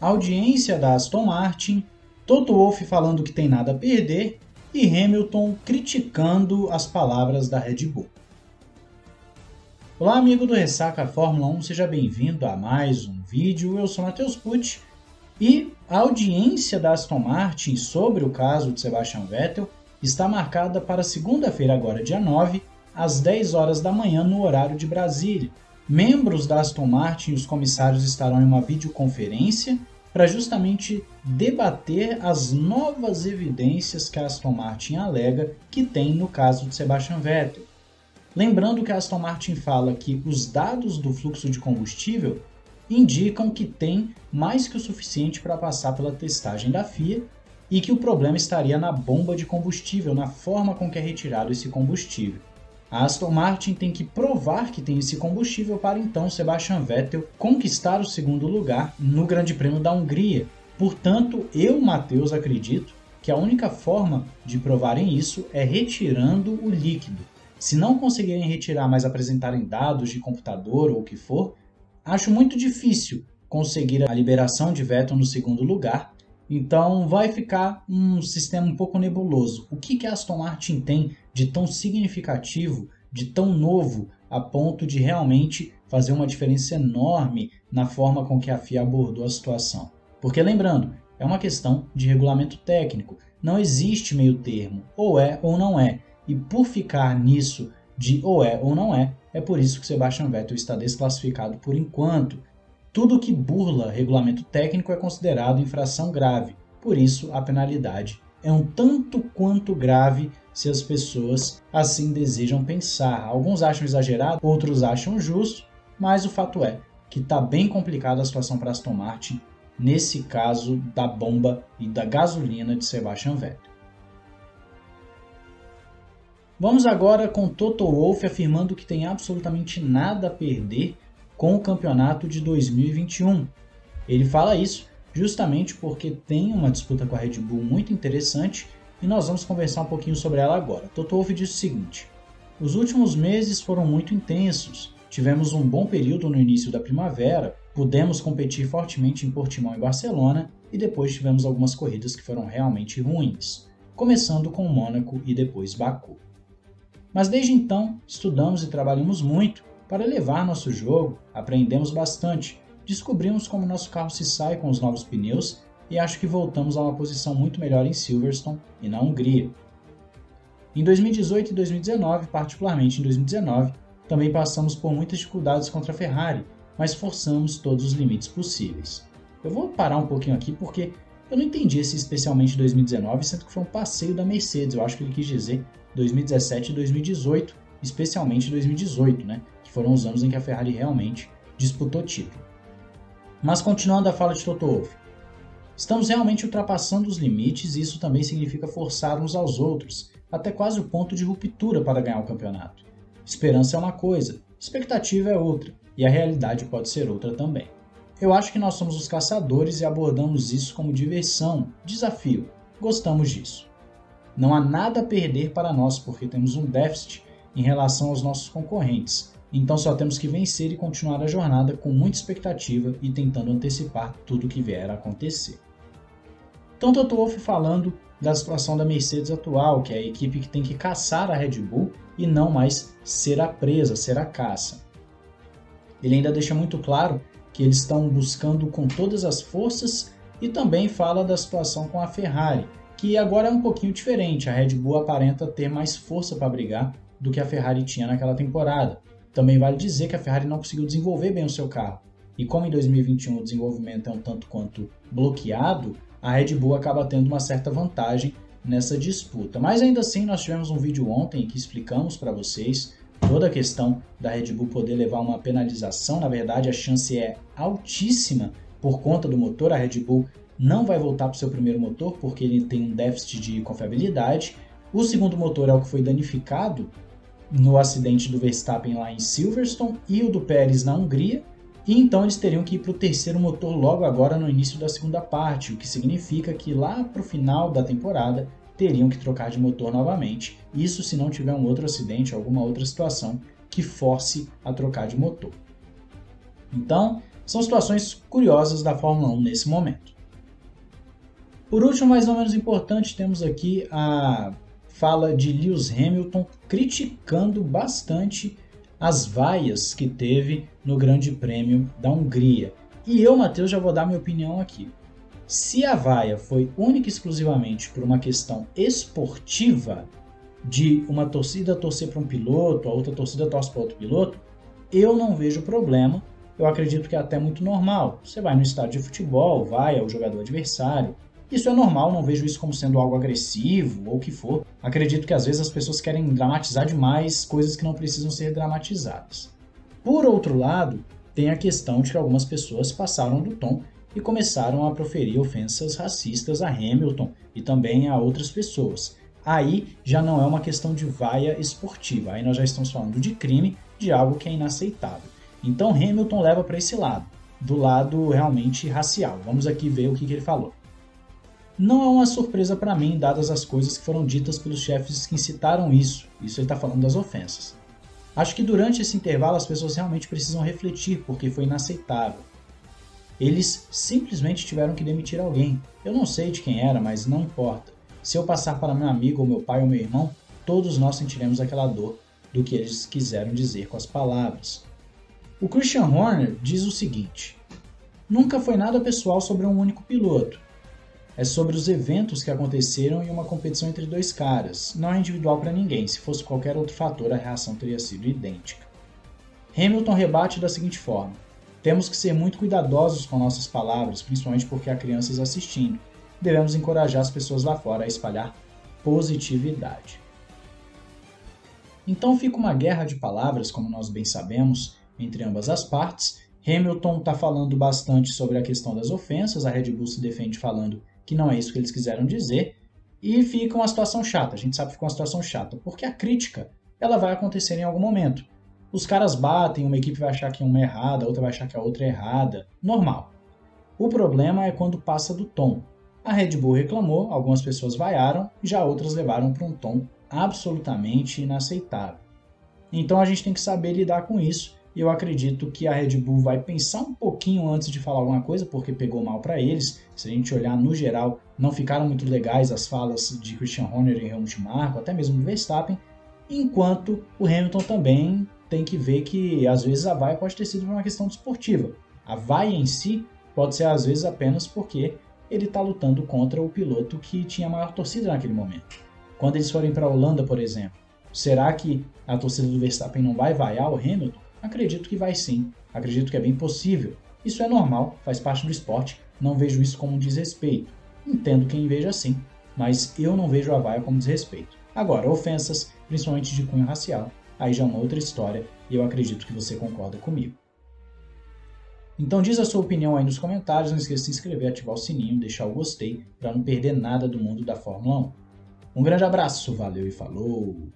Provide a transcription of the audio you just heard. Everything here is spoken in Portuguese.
audiência da Aston Martin, Toto Wolff falando que tem nada a perder e Hamilton criticando as palavras da Red Bull. Olá, amigo do Ressaca Fórmula 1, seja bem-vindo a mais um vídeo. Eu sou Matheus Pucci e a audiência da Aston Martin sobre o caso de Sebastian Vettel está marcada para segunda-feira, agora dia 9, às 10 horas da manhã no horário de Brasília. Membros da Aston Martin e os comissários estarão em uma videoconferência para justamente debater as novas evidências que a Aston Martin alega que tem no caso de Sebastian Vettel. Lembrando que a Aston Martin fala que os dados do fluxo de combustível indicam que tem mais que o suficiente para passar pela testagem da FIA e que o problema estaria na bomba de combustível, na forma com que é retirado esse combustível. A Aston Martin tem que provar que tem esse combustível para então Sebastian Vettel conquistar o segundo lugar no Grande Prêmio da Hungria. Portanto, eu, Matheus, acredito que a única forma de provarem isso é retirando o líquido. Se não conseguirem retirar, mas apresentarem dados de computador ou o que for, acho muito difícil conseguir a liberação de Vettel no segundo lugar. Então vai ficar um sistema um pouco nebuloso. O que, que a Aston Martin tem de tão significativo, de tão novo, a ponto de realmente fazer uma diferença enorme na forma com que a FIA abordou a situação. Porque lembrando, é uma questão de regulamento técnico, não existe meio termo, ou é ou não é. E por ficar nisso de ou é ou não é, é por isso que Sebastian Vettel está desclassificado por enquanto. Tudo que burla regulamento técnico é considerado infração grave, por isso a penalidade é um tanto quanto grave se as pessoas assim desejam pensar. Alguns acham exagerado, outros acham justo, mas o fato é que está bem complicada a situação para Aston Martin nesse caso da bomba e da gasolina de Sebastian Vettel. Vamos agora com Toto Wolff afirmando que tem absolutamente nada a perder com o campeonato de 2021. Ele fala isso justamente porque tem uma disputa com a Red Bull muito interessante e nós vamos conversar um pouquinho sobre ela agora. Toto Wolff diz o seguinte: Os últimos meses foram muito intensos. Tivemos um bom período no início da primavera, pudemos competir fortemente em Portimão e Barcelona e depois tivemos algumas corridas que foram realmente ruins, começando com Mônaco e depois Baku. Mas desde então, estudamos e trabalhamos muito para elevar nosso jogo, aprendemos bastante, descobrimos como nosso carro se sai com os novos pneus e acho que voltamos a uma posição muito melhor em Silverstone e na Hungria. Em 2018 e 2019, particularmente em 2019, também passamos por muitas dificuldades contra a Ferrari, mas forçamos todos os limites possíveis. Eu vou parar um pouquinho aqui porque eu não entendi esse especialmente 2019, sendo que foi um passeio da Mercedes. Eu acho que ele quis dizer 2017 e 2018, especialmente 2018, né? Foram os anos em que a Ferrari realmente disputou título. Mas continuando a fala de Toto Wolff, Estamos realmente ultrapassando os limites e isso também significa forçar uns aos outros, até quase o ponto de ruptura para ganhar o campeonato. Esperança é uma coisa, expectativa é outra, e a realidade pode ser outra também. Eu acho que nós somos os caçadores e abordamos isso como diversão, desafio. Gostamos disso. Não há nada a perder para nós porque temos um déficit em relação aos nossos concorrentes, então só temos que vencer e continuar a jornada com muita expectativa e tentando antecipar tudo o que vier a acontecer. Então Toto Wolff falando da situação da Mercedes atual, que é a equipe que tem que caçar a Red Bull e não mais ser a presa, ser a caça. Ele ainda deixa muito claro que eles estão buscando com todas as forças e também fala da situação com a Ferrari, que agora é um pouquinho diferente. A Red Bull aparenta ter mais força para brigar do que a Ferrari tinha naquela temporada. Também vale dizer que a Ferrari não conseguiu desenvolver bem o seu carro. E como em 2021 o desenvolvimento é um tanto quanto bloqueado, a Red Bull acaba tendo uma certa vantagem nessa disputa. Mas ainda assim, nós tivemos um vídeo ontem que explicamos para vocês toda a questão da Red Bull poder levar uma penalização. Na verdade, a chance é altíssima por conta do motor. A Red Bull não vai voltar para o seu primeiro motor porque ele tem um déficit de confiabilidade. O segundo motor é o que foi danificado no acidente do Verstappen lá em Silverstone e o do Pérez na Hungria. E então eles teriam que ir para o terceiro motor logo agora no início da segunda parte, o que significa que lá para o final da temporada teriam que trocar de motor novamente. Isso se não tiver um outro acidente, alguma outra situação que force a trocar de motor. Então, São situações curiosas da Fórmula 1 nesse momento. Por último, mais ou menos importante, temos aqui a fala de Lewis Hamilton criticando bastante as vaias que teve no Grande Prêmio da Hungria. E eu, Matheus, já vou dar minha opinião aqui. Se a vaia foi única e exclusivamente por uma questão esportiva, de uma torcida torcer para um piloto, a outra torcida torce para outro piloto, eu não vejo problema. Eu acredito que é até muito normal. Você vai no estádio de futebol, vai ao jogador adversário. Isso é normal, não vejo isso como sendo algo agressivo ou o que for. Acredito que às vezes as pessoas querem dramatizar demais coisas que não precisam ser dramatizadas. Por outro lado, tem a questão de que algumas pessoas passaram do tom e começaram a proferir ofensas racistas a Hamilton e também a outras pessoas. Aí já não é uma questão de vaia esportiva, aí nós já estamos falando de crime, de algo que é inaceitável. Então Hamilton leva para esse lado, do lado realmente racial. Vamos aqui ver o que, que ele falou. Não é uma surpresa para mim, dadas as coisas que foram ditas pelos chefes que incitaram isso. Isso ele está falando das ofensas. Acho que durante esse intervalo as pessoas realmente precisam refletir, porque foi inaceitável. Eles simplesmente tiveram que demitir alguém. Eu não sei de quem era, mas não importa. Se eu passar para meu amigo, ou meu pai ou meu irmão, todos nós sentiremos aquela dor do que eles quiseram dizer com as palavras. O Christian Horner diz o seguinte: Nunca foi nada pessoal sobre um único piloto. É sobre os eventos que aconteceram em uma competição entre dois caras. Não é individual para ninguém. Se fosse qualquer outro fator, a reação teria sido idêntica. Hamilton rebate da seguinte forma: temos que ser muito cuidadosos com nossas palavras, principalmente porque há crianças assistindo. Devemos encorajar as pessoas lá fora a espalhar positividade. Então fica uma guerra de palavras, como nós bem sabemos, entre ambas as partes. Hamilton está falando bastante sobre a questão das ofensas, a Red Bull se defende falando que não é isso que eles quiseram dizer, e fica uma situação chata. A gente sabe que fica uma situação chata, porque a crítica ela vai acontecer em algum momento. Os caras batem, uma equipe vai achar que uma é errada, a outra vai achar que a outra é errada. Normal. O problema é quando passa do tom. A Red Bull reclamou, algumas pessoas vaiaram, já outras levaram para um tom absolutamente inaceitável. Então a gente tem que saber lidar com isso. E eu acredito que a Red Bull vai pensar um pouquinho antes de falar alguma coisa, porque pegou mal para eles. Se a gente olhar no geral, não ficaram muito legais as falas de Christian Horner e Helmut Marko, até mesmo do Verstappen, enquanto o Hamilton também tem que ver que às vezes a vaia pode ter sido uma questão desportiva. A vaia em si pode ser às vezes apenas porque ele está lutando contra o piloto que tinha maior torcida naquele momento. Quando eles forem para a Holanda, por exemplo, será que a torcida do Verstappen não vai vaiar o Hamilton? Acredito que vai sim. Acredito que é bem possível. Isso é normal, faz parte do esporte. Não vejo isso como um desrespeito. Entendo quem veja assim, mas eu não vejo a vaia como desrespeito. Agora, ofensas, principalmente de cunho racial, aí já é uma outra história e eu acredito que você concorda comigo. Então diz a sua opinião aí nos comentários, não esqueça de se inscrever, ativar o sininho, deixar o gostei para não perder nada do mundo da Fórmula 1. Um grande abraço, valeu e falou!